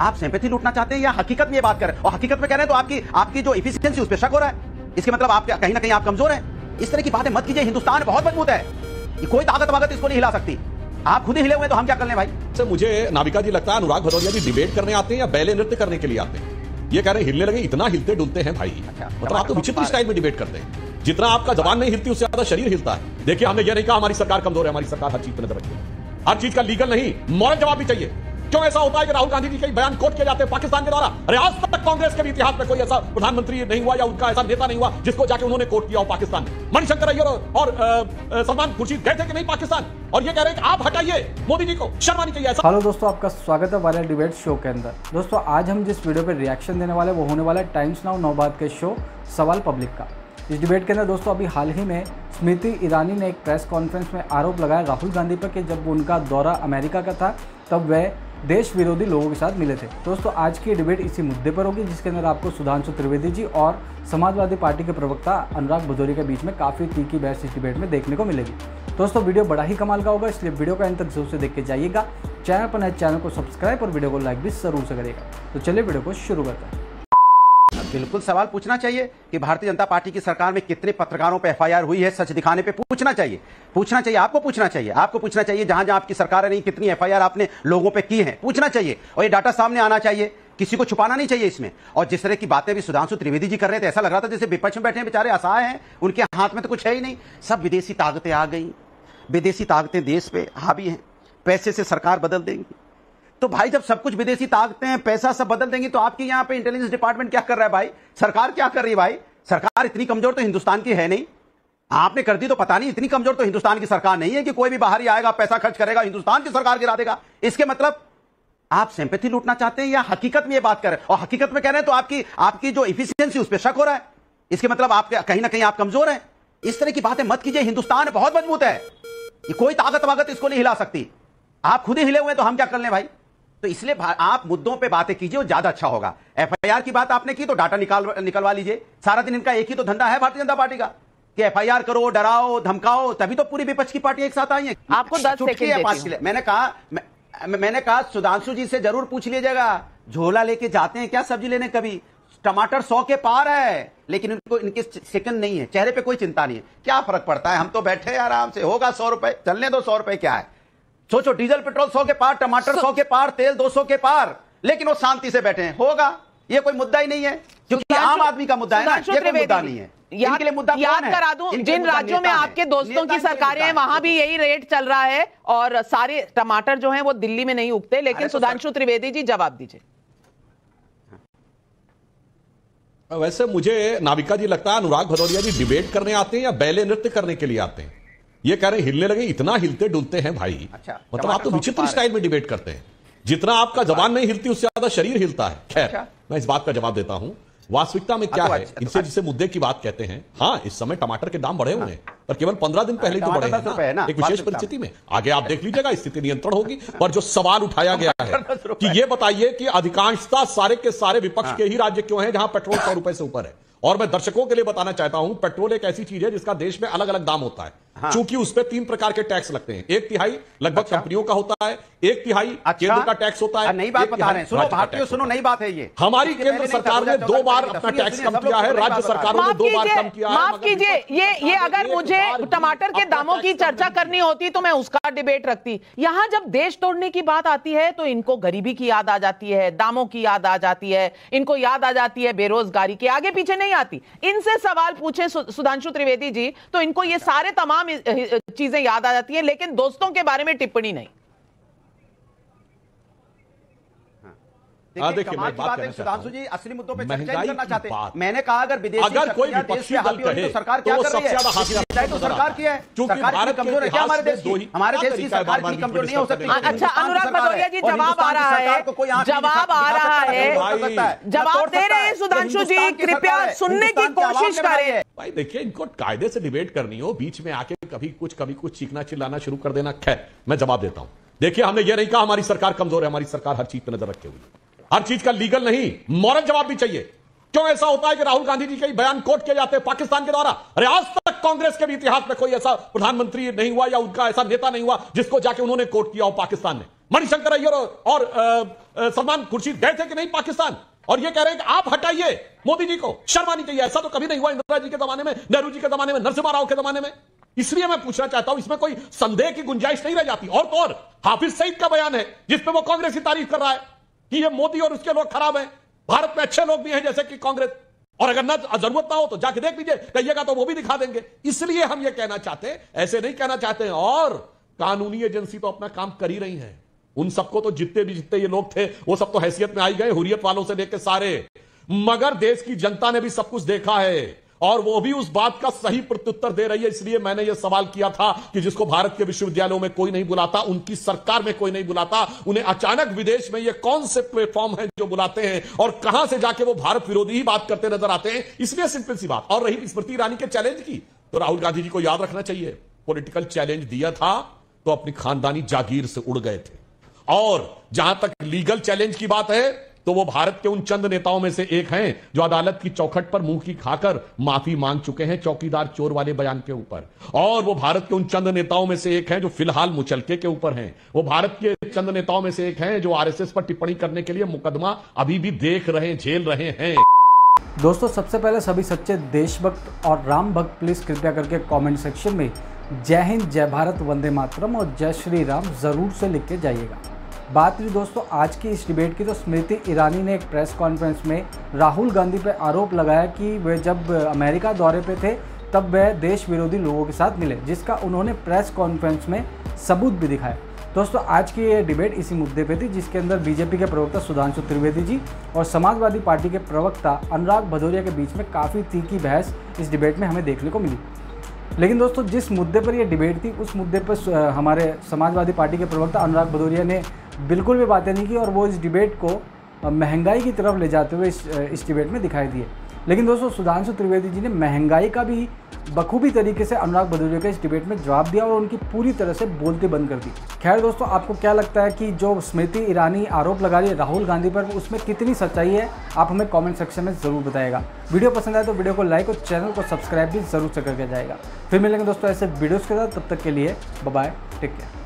आप सिंपैथी लूटना चाहते हैं या हकीकत में ये बात करें? और हकीकत में कह रहे हैं तो आपकी आपकी जो इफिशियंसी उस पर शक हो रहा है। इसके मतलब आप कहीं ना कहीं आप कमज़ोर हैं। इस तरह की बातें मत कीजिए। हिंदुस्तान बहुत मज़बूत है ये कोई ताकत वागत इसको नहीं हिला सकती। आप खुद ही हिले हुए तो हम क्या कर लें भाई? से मुझे नाविका जी लगता है अनुराग भदौरिया जी डिबेट करने आते हैं या बैले नृत्य करने के लिए आते हैं। ये कह रहे हिलने लगे इतना हिलते डुलते हैं भाई। अच्छा, मतलब आप तो विचित्र स्टाइल में डिबेट करते हैं। जितना आपका जबान नहीं हिलती उससे ज़्यादा शरीर हिलता है। देखिए हमने ये नहीं कहा हमारी सरकार कमज़ोर है हमारी सरकार हर चीज़ पर नज़र रखती है। हर चीज़ का लीगल नहीं मॉरल जवाब भी चाहिए। क्यों ऐसा होता है कि राहुल गांधी जी के बयान कोट किए जाते हैं पाकिस्तान के द्वारा? अरे आज तक कांग्रेस के भी इतिहास में कोई ऐसा प्रधानमंत्री नहीं हुआ या उनका ऐसा नेता नहीं हुआ जिसको जाके उन्होंने कोट किया हो पाकिस्तान मणिशंकर अय्यर और सलमान खुर्शीद गए थे कि नहीं पाकिस्तान? और ये कह रहे हैं कि आप हटाइए मोदी जी को शर्मा नहीं चाहिए हेलो दोस्तों, आपका स्वागत है वायरल डिबेट शो के अंदर। दोस्तों, आज हम जिस वीडियो पे रिएक्शन देने वाले वो होने वाला है टाइम्स नाउ नौबाद के शो, सवाल पब्लिक का। इस डिबेट के अंदर दोस्तों, अभी हाल ही में स्मृति ईरानी ने एक प्रेस कॉन्फ्रेंस में आरोप लगाया राहुल गांधी पर कि जब उनका दौरा अमेरिका का था, तब वह देश विरोधी लोगों के साथ मिले थे। दोस्तों, आज की डिबेट इसी मुद्दे पर होगी, जिसके अंदर आपको सुधांशु त्रिवेदी जी और समाजवादी पार्टी के प्रवक्ता अनुराग भदौरी के बीच में काफ़ी तीखी बहस इस डिबेट में देखने को मिलेगी। दोस्तों, वीडियो बड़ा ही कमाल का होगा, इसलिए वीडियो का एंड तक ज़रूर से देख के जाइएगा। चैनल पर नए, चैनल को सब्सक्राइब और वीडियो को लाइक भी ज़रूर से करिएगा। तो चलिए, वीडियो को शुरू करते हैं। बिल्कुल सवाल पूछना चाहिए कि भारतीय जनता पार्टी की सरकार में कितने पत्रकारों पे एफआईआर हुई है, सच दिखाने पे पूछना चाहिए। पूछना चाहिए, आपको पूछना चाहिए, आपको पूछना चाहिए जहाँ जहाँ आपकी सरकार नहीं, कितनी एफआईआर आपने लोगों पे की है, पूछना चाहिए। और ये डाटा सामने आना चाहिए, किसी को छुपाना नहीं चाहिए इसमें। और जिस तरह की बातें भी सुधांशु त्रिवेदी जी कर रहे थे, ऐसा लग रहा था जैसे विपक्ष में बैठे बेचारे, असहाय हैं, उनके हाथ में तो कुछ है ही नहीं। सब विदेशी ताकतें आ गई, विदेशी ताकतें देश पे हावी हैं, पैसे से सरकार बदल देंगी। तो भाई जब सब कुछ विदेशी ताकतें हैं, पैसा सब बदल देंगी तो आपकी यहाँ पे इंटेलिजेंस डिपार्टमेंट क्या कर रहा है भाई? सरकार क्या कर रही है भाई? सरकार इतनी कमज़ोर तो हिंदुस्तान की है नहीं। आपने कर दी तो पता नहीं, इतनी कमज़ोर तो हिंदुस्तान की सरकार नहीं है कि कोई भी बाहर ही आएगा, पैसा खर्च करेगा, हिंदुस्तान की सरकार गिरा देगा। इसके मतलब आप सिंपैथी लूटना चाहते हैं या हकीकत में ये बात कर? रहे हैं और हकीकत में कह रहे हैं तो आपकी आपकी जो इफिशियंसी उस पर शक हो रहा है। इसके मतलब आप कहीं ना कहीं आप कमज़ोर हैं। इस तरह की बातें मत कीजिए, हिंदुस्तान बहुत मज़बूत है। कोई ताकत वागत इसको नहीं हिला सकती। आप खुद ही हिले हुए तो हम क्या कर लें भाई? तो इसलिए आप मुद्दों पे बातें कीजिए वो ज़्यादा अच्छा होगा। एफआईआर की बात आपने की तो डाटा निकाल निकलवा लीजिए। सारा दिन इनका एक ही तो धंधा है भारतीय जनता पार्टी का कि एफआईआर करो डराओ धमकाओ तभी तो पूरी विपक्ष की पार्टी एक साथ आई है। आपको पाँच। के लिए। मैंने कहा मैं, मैंने कहा सुधांशु जी से ज़रूर पूछ लीजिएगा झोला लेके जाते हैं क्या सब्ज़ी लेने कभी? टमाटर सौ के पार है लेकिन इनको इनके सेकंड नहीं है। चेहरे पे कोई चिंता नहीं है। क्या फ़र्क पड़ता है? हम तो बैठे आराम से। होगा सौ रुपए चलने दो सौ रुपए क्या है? सोचो डीजल पेट्रोल सौ के पार टमाटर सौ के पार तेल दो सौ के पार लेकिन वो शांति से बैठे हैं। होगा। ये कोई मुद्दा ही नहीं है। क्योंकि आम आदमी का मुद्दा है ना ये कोई मुद्दा नहीं है। याद, इनके लिए मुद्दा याद है? करा दूँ जिन राज्यों में आपके दोस्तों की सरकारें हैं। वहाँ भी यही रेट चल रहा है और सारे टमाटर जो हैं वो दिल्ली में नहीं उगते लेकिन तो सुधांशु त्रिवेदी जी जवाब दीजिए। वैसे मुझे नाविका जी लगता है अनुराग भदौरिया जी डिबेट करने आते हैं या बैले नृत्य करने के लिए आते हैं? ये कह रहे हिलने लगे इतना हिलते डुलते हैं भाई। अच्छा, मतलब आप तो विचित्र स्टाइल में डिबेट करते हैं। जितना आपका जबान नहीं हिलती उससे ज़्यादा शरीर हिलता है। खैर अच्छा। मैं इस बात का जवाब देता हूँ। वास्तविकता में क्या तो है? अच्छा, तो इनसे जिसे मुद्दे की बात कहते हैं हाँ इस समय टमाटर के दाम बढ़े हुए हैं पर केवल पंद्रह दिन पहले तो बढ़े हैं है ना एक विशेष परिस्थिति में। आगे आप देख लीजिएगा स्थिति नियंत्रण होगी पर जो सवाल उठाया गया है कि ये बताइए कि अधिकांशता सारे के सारे हाँ। विपक्ष के ही राज्य क्यों है जहाँ पेट्रोल सौ रुपए से ऊपर है? और मैं दर्शकों के लिए बताना चाहता हूँ पेट्रोल एक ऐसी चीज़ है जिसका देश में अलग अलग दाम होता है। हाँ। चूँकि उस पर तीन प्रकार के टैक्स लगते हैं। एक तिहाई लगभग अच्छा। कंपनियों का होता है एक तिहाई अच्छा। केंद्र का टैक्स होता है नई बात बता रहे हैं। सुनो भारतीय सुनो नई बात है ये। हमारी केंद्र सरकार ने दो बार अपना टैक्स कम किया है राज्य सरकारों ने दो बार कम किया है माफ़ कीजिए ये ये अगर मुझे टमाटर के दामों की चर्चा करनी होती तो मैं उसका डिबेट रखती। यहाँ जब देश तोड़ने की बात आती है तो इनको गरीबी की याद आ जाती है दामों की याद आ जाती है इनको याद आ जाती है बेरोजगारी की आगे पीछे नहीं आती। इनसे सवाल पूछे सुधांशु त्रिवेदी जी तो इनको ये सारे तमाम चीज़ें याद आ जाती है लेकिन दोस्तों के बारे में टिप्पणी नहीं। हाँ, देखिए देखिए, मैं बात है चाहता सुधांशु हूँ। जी असली मुद्दों पे चर्चा ही करना चाहते। मैंने कहा अगर विदेशी अगर कोई विपक्षी दल हो रही कहे तो सरकार क्या तो कर रही सबसे है? तो सरकार है। है। क्योंकि भारत कमज़ोर है। क्या हमारे देश की हमारे देश की सरकार कमज़ोर नहीं हो सकती। अच्छा अनुराग भदौरिया जी जवाब आ रहा सरकार को कोई है जवाब आ रहा है। है, जवाब दे रहे हैं सुधांशु जी कृपया सुनने की कोशिश करें। भाई देखिए इनको कायदे से डिबेट करनी हो। बीच में आके कभी कुछ कभी कुछ चीखना चिल्लाना शुरू कर देना। खैर मैं जवाब देता हूँ। देखिए हमने ये नहीं कहा हमारी सरकार कमज़ोर है हमारी सरकार हर चीज़ पर नज़र रखे हुई हर चीज़ का लीगल नहीं मॉरल जवाब भी चाहिए। क्यों ऐसा होता है कि राहुल गांधी जी के बयान कोट किए जाते हैं पाकिस्तान के द्वारा? अरे आज तक कांग्रेस के भी इतिहास में कोई ऐसा प्रधानमंत्री नहीं हुआ या उनका ऐसा नेता नहीं हुआ जिसको जाके उन्होंने कोर्ट किया हो पाकिस्तान में। मणिशंकर अय्यर और, सलमान खुर्शीद गए थे कि नहीं पाकिस्तान? और ये कह रहे हैं कि आप हटाइए मोदी जी को शर्मा नहीं चाहिए ऐसा तो कभी नहीं हुआ इंदिरा जी के जमाने में नेहरू जी के जमाने में नरसिम्हा राव के जमाने में। इसलिए मैं पूछना चाहता हूँ, इसमें कोई संदेह की गुंजाइश नहीं रह जाती। और तो और, हाफिज सईद का बयान है जिसपे वो कांग्रेस की तारीफ़ कर रहा है कि ये मोदी और उसके लोग खराब हैं। भारत में अच्छे लोग भी हैं, जैसे कि कांग्रेस। और अगर ना ज़रूरत ना हो तो जाके देख लीजिए, कहिएगा तो वो भी दिखा देंगे। इसलिए हम ये कहना चाहते हैं, ऐसे नहीं कहना चाहते हैं। और कानूनी एजेंसी तो अपना काम कर ही रही है। उन सबको तो जितने भी जितने ये लोग थे, वो सब तो हैसियत में आई गए, हुरियत वालों से लेकर सारे। मगर देश की जनता ने भी सब कुछ देखा है। और वो भी उस बात का सही प्रत्युत्तर दे रही है, इसलिए मैंने यह सवाल किया था कि जिसको भारत के विश्वविद्यालयों में कोई नहीं बुलाता, उनकी सरकार में कोई नहीं बुलाता, उन्हें अचानक विदेश में ये कौन से प्लेटफॉर्म है जो बुलाते हैं और कहाँ से जाके वो भारत विरोधी ही बात करते नज़र आते हैं, इसलिए सिंपल सी बात। और रही स्मृति ईरानी के चैलेंज की तो राहुल गांधी जी को याद रखना चाहिए पॉलिटिकल चैलेंज दिया था तो अपनी खानदानी जागीर से उड़ गए थे। और जहाँ तक लीगल चैलेंज की बात है तो वो भारत के उन चंद नेताओं में से एक हैं जो अदालत की चौखट पर मुँह की खाकर माफ़ी मांग चुके हैं चौकीदार चोर वाले बयान के ऊपर। और वो भारत के उन चंद नेताओं में से एक हैं जो फ़िलहाल मुचलके के ऊपर हैं। वो भारत के चंद नेताओं में से एक हैं जो आरएसएस पर टिप्पणी करने के लिए मुकदमा अभी भी देख रहे, झेल रहे हैं। दोस्तों, सबसे पहले सभी सच्चे देशभक्त और राम भक्त प्लीज़ कृपया करके कमेंट सेक्शन में जय हिंद, जय भारत, वंदे मातरम और जय श्री राम ज़रूर से लिख के जाइएगा। बात रही दोस्तों, आज की इस डिबेट की तो स्मृति ईरानी ने एक प्रेस कॉन्फ्रेंस में राहुल गांधी पर आरोप लगाया कि वे जब अमेरिका दौरे पे थे, तब वह देश विरोधी लोगों के साथ मिले, जिसका उन्होंने प्रेस कॉन्फ्रेंस में सबूत भी दिखाया। दोस्तों, आज की ये डिबेट इसी मुद्दे पे थी, जिसके अंदर बीजेपी के प्रवक्ता सुधांशु त्रिवेदी जी और समाजवादी पार्टी के प्रवक्ता अनुराग भदौरिया के बीच में काफ़ी तीखी बहस इस डिबेट में हमें देखने को मिली। लेकिन दोस्तों, जिस मुद्दे पर यह डिबेट थी, उस मुद्दे पर हमारे समाजवादी पार्टी के प्रवक्ता अनुराग भदौरिया ने बिल्कुल भी बातें नहीं की और वो इस डिबेट को महँगाई की तरफ़ ले जाते हुए इस इस डिबेट में दिखाई दिए। लेकिन दोस्तों, सुधांशु त्रिवेदी जी ने महँगाई का भी बखूबी तरीके से अनुराग भदौरिया का इस डिबेट में जवाब दिया और उनकी पूरी तरह से बोलते बंद कर दी। खैर दोस्तों, आपको क्या लगता है कि जो स्मृति ईरानी आरोप लगा रही है राहुल गांधी पर, उसमें कितनी सच्चाई है, आप हमें कमेंट सेक्शन में ज़रूर बताएगा। वीडियो पसंद आए तो वीडियो को लाइक और चैनल को सब्सक्राइब भी ज़रूर से करके जाएगा। फिर मिलेंगे दोस्तों ऐसे वीडियोज़ के साथ, तब तक के लिए बाय टेक केयर।